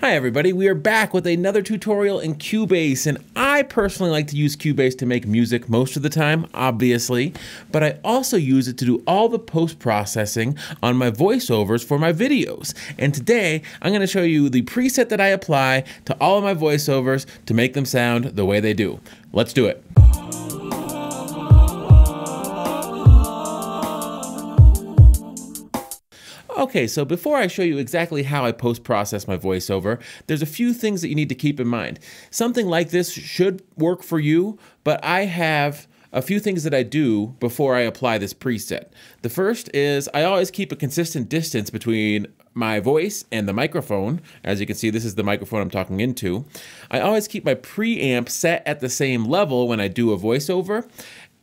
Hi everybody, we are back with another tutorial in Cubase and I personally like to use Cubase to make music most of the time, obviously, but I also use it to do all the post-processing on my voiceovers for my videos. And today, I'm going to show you the preset that I apply to all of my voiceovers to make them sound the way they do. Let's do it. Okay, so before I show you exactly how I post-process my voiceover, there's a few things that you need to keep in mind. Something like this should work for you, but I have a few things that I do before I apply this preset. The first is I always keep a consistent distance between my voice and the microphone. As you can see, this is the microphone I'm talking into. I always keep my preamp set at the same level when I do a voiceover.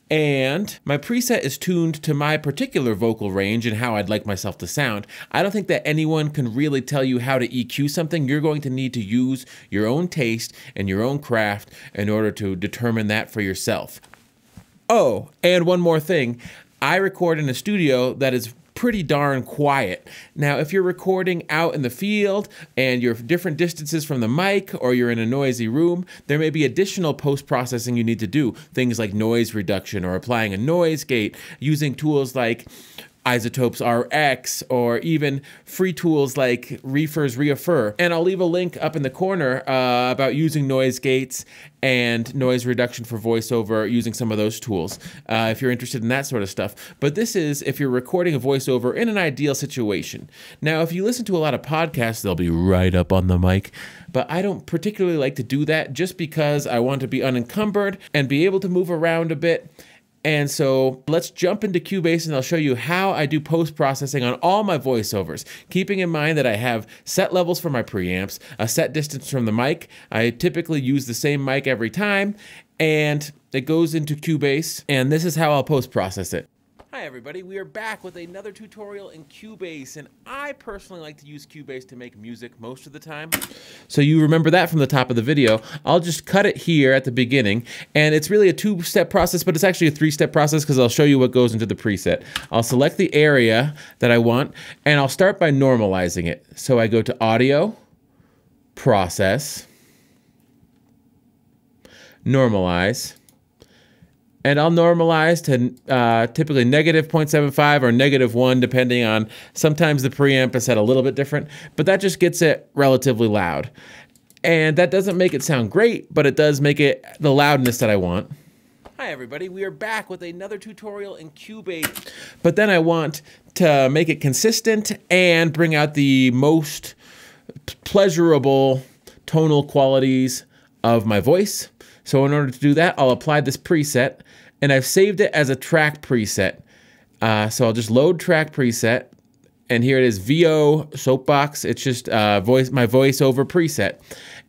And my preset is tuned to my particular vocal range and how I'd like myself to sound. I don't think that anyone can really tell you how to EQ something. You're going to need to use your own taste and your own craft in order to determine that for yourself. Oh, and one more thing. I record in a studio that is pretty darn quiet. Now, if you're recording out in the field and you're different distances from the mic or you're in a noisy room, there may be additional post processing you need to do. Things like noise reduction or applying a noise gate, using tools like iZotope's RX or even free tools like Reaper's ReaFIR. And I'll leave a link up in the corner uh, about using noise gates and noise reduction for voiceover using some of those tools uh, if you're interested in that sort of stuff. But this is if you're recording a voiceover in an ideal situation. Now, if you listen to a lot of podcasts, they'll be right up on the mic. But I don't particularly like to do that just because I want to be unencumbered and be able to move around a bit and so let's jump into Cubase and I'll show you how I do post-processing on all my voiceovers, keeping in mind that I have set levels for my preamps, a set distance from the mic. I typically use the same mic every time, and it goes into Cubase, and this is how I'll post-process it. Hi everybody, we are back with another tutorial in Cubase, and I personally like to use Cubase to make music most of the time. So you remember that from the top of the video. I'll just cut it here at the beginning, and it's really a two-step process, but it's actually a three-step process because I'll show you what goes into the preset. I'll select the area that I want, and I'll start by normalizing it. So I go to Audio, Process, Normalize, and I'll normalize to uh, typically negative 0.75 or negative 1, depending on sometimes the preamp is set a little bit different, but that just gets it relatively loud. And that doesn't make it sound great, but it does make it the loudness that I want. Hi everybody, we are back with another tutorial in Cubase. But then I want to make it consistent and bring out the most pleasurable tonal qualities of my voice. So in order to do that, I'll apply this preset and I've saved it as a track preset. Uh, so I'll just load track preset and here it is VO soapbox. It's just uh, voice my voiceover preset.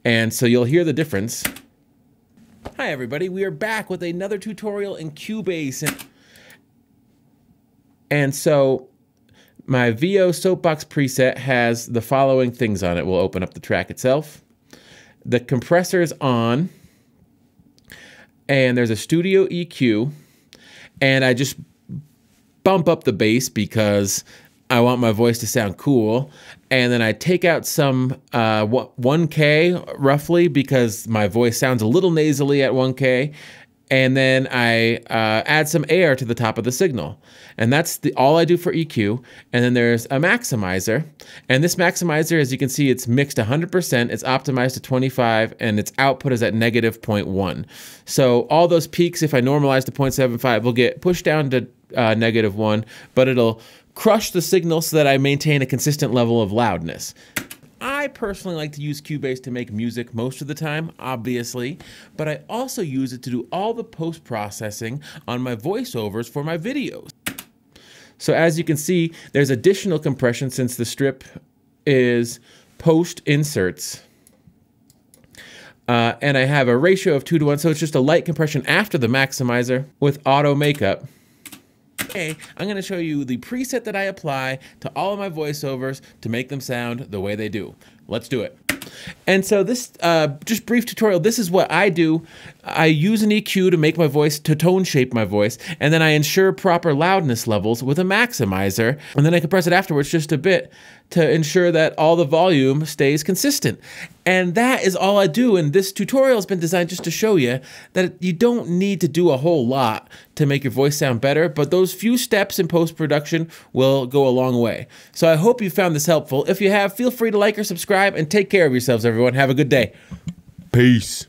And so you'll hear the difference. Hi everybody, we are back with another tutorial in Cubase. And, and so my VO soapbox preset has the following things on it. We'll open up the track itself. The compressor is on and there's a studio EQ, and I just bump up the bass because I want my voice to sound cool. And then I take out some uh, 1K roughly because my voice sounds a little nasally at 1K and then I uh, add some air to the top of the signal. And that's the all I do for EQ. And then there's a maximizer. And this maximizer, as you can see, it's mixed 100%, it's optimized to 25, and its output is at negative 0.1. So all those peaks, if I normalize to 0.75, will get pushed down to uh, negative 1, but it'll crush the signal so that I maintain a consistent level of loudness. I personally like to use Cubase to make music most of the time, obviously, but I also use it to do all the post processing on my voiceovers for my videos. So as you can see, there's additional compression since the strip is post inserts. Uh, and I have a ratio of 2 to 1, so it's just a light compression after the maximizer with auto makeup. Today, I'm going to show you the preset that I apply to all of my voiceovers to make them sound the way they do. Let's do it. And so this, uh, just brief tutorial, this is what I do I use an EQ to make my voice, to tone shape my voice, and then I ensure proper loudness levels with a maximizer, and then I compress it afterwards just a bit to ensure that all the volume stays consistent. And that is all I do. And this tutorial has been designed just to show you that you don't need to do a whole lot to make your voice sound better, but those few steps in post production will go a long way. So I hope you found this helpful. If you have, feel free to like or subscribe and take care of yourselves, everyone. Have a good day. Peace.